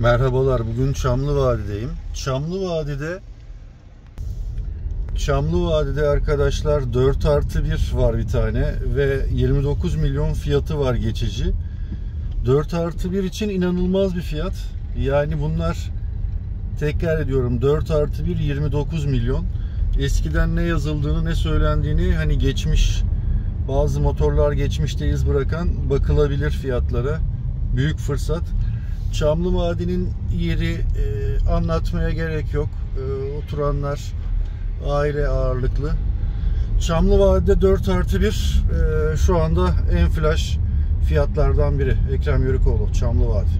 Merhabalar, bugün Çamlı Vadi'deyim. Çamlı Vadi'de Çamlı Vadi'de arkadaşlar 4 artı 1 var bir tane ve 29 milyon fiyatı var geçici. 4 artı 1 için inanılmaz bir fiyat. Yani bunlar tekrar ediyorum 4 artı 1 29 milyon. Eskiden ne yazıldığını ne söylendiğini hani geçmiş bazı motorlar geçmişte iz bırakan bakılabilir fiyatlara. Büyük fırsat. Çamlı Vadi'nin yeri e, anlatmaya gerek yok. E, oturanlar aile ağırlıklı. Çamlı Vadi'de 4 artı 1 e, şu anda en flash fiyatlardan biri. Ekrem Yörükoğlu, Çamlı Vadi.